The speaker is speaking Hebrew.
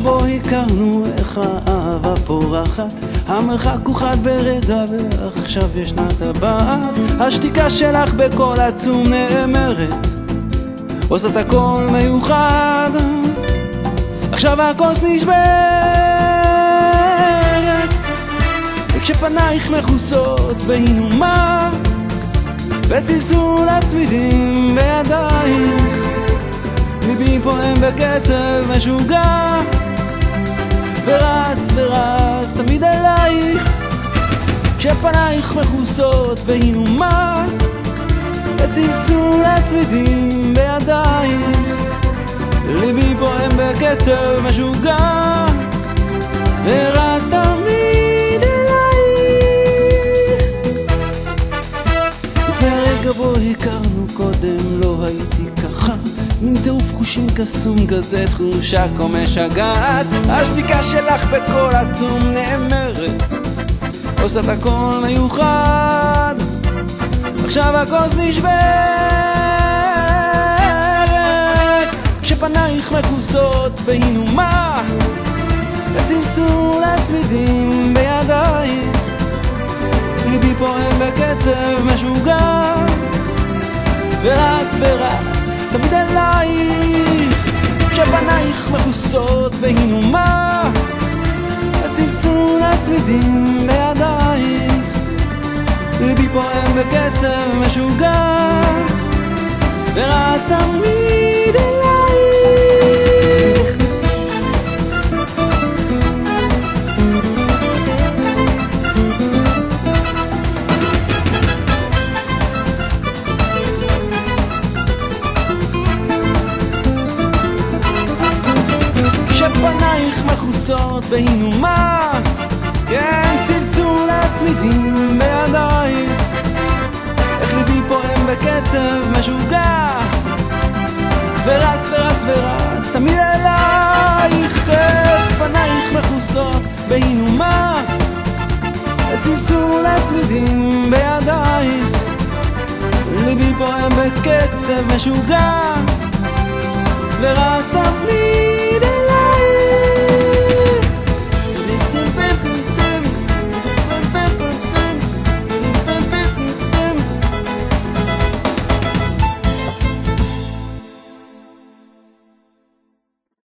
בו הכרנו איך האהבה פורחת. המרחק הוא חד ברגע ועכשיו ישנה טבעת השתיקה שלך בקול עצום נאמרת. עושה את הכל מיוחד. עכשיו הכוס נשברת. וכשפנייך מכוסות בהינומה וצלצול הצמידים בידייך ליבי פועם בקצב משוגע ורץ ורץ תמיד אלייך. כשפנייך מכוסות בהינומה וצלצול הצמידים בידייך ליבי פועם בקצב משוגע ורץ תמיד אלייך. והרגע בו הכרנו קודם לא הייתי ככה מין טירוף חושים קסום כזה תחושה כה משגעת השתיקה שלך בקול עצום נאמרת. עושה את הכל מיוחד. עכשיו הכוס נשברת. כשפנייך מכוסות בהינומה וצלצול הצמידים בידייך ליבי פועם בקצב משוגע כשפנייך מכוסות בהינומה. הצלצול הצמידים בידייך ליבי פועם בקצב משוגע. ורץ תמיד כשפנייך מכוסות בהינומה כן צלצול הצמידים בידייך איך ליבי פועם בקצב משוגע. ורץ ורץ ורץ תמיד אלייך איך פנייך מכוסות בהינומה צלצול הצמידים בידייך ליבי פועם בקצב משוגע. ורץ תמיד